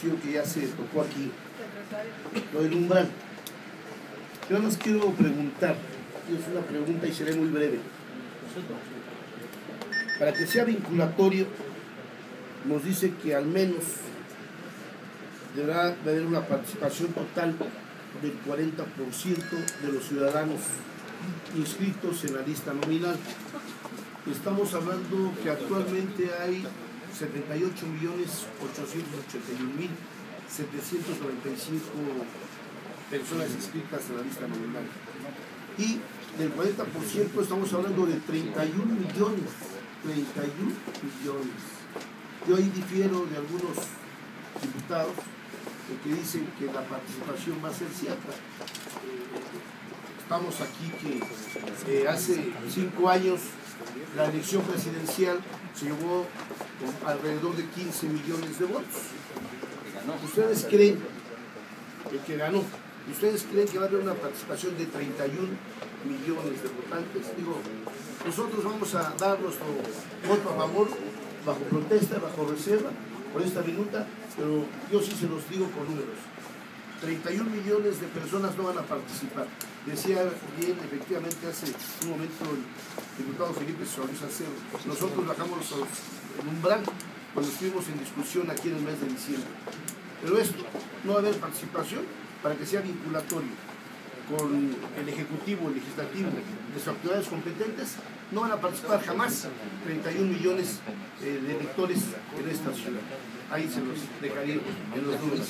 que ya se tocó aquí, lo del umbral. Yo más quiero preguntar, es una pregunta y seré muy breve. Para que sea vinculatorio, nos dice que al menos deberá de haber una participación total del 40% de los ciudadanos inscritos en la lista nominal. Estamos hablando que actualmente hay 78 millones 881 mil 795 personas inscritas en la lista nominal. Y del 40% estamos hablando de 31 millones, 31 millones. Yo ahí difiero de algunos diputados que dicen que la participación va a ser cierta. Estamos aquí que eh, hace cinco años la elección presidencial se llevó con alrededor de 15 millones de votos. ¿Ustedes creen que ganó? ¿Ustedes creen que va a haber una participación de 31 millones de votantes? Digo, nosotros vamos a dar nuestro voto a favor, bajo protesta, bajo reserva, por esta minuta, pero yo sí se los digo con números. 31 millones de personas no van a participar. Decía bien, efectivamente, hace un momento Felipe Solís Acero, nosotros bajamos el umbral cuando estuvimos en discusión aquí en el mes de diciembre. Pero esto, no va a haber participación para que sea vinculatorio con el Ejecutivo, el Legislativo, de sus actividades competentes, no van a participar jamás 31 millones eh, de electores en esta ciudad. Ahí se los dejaría en los números.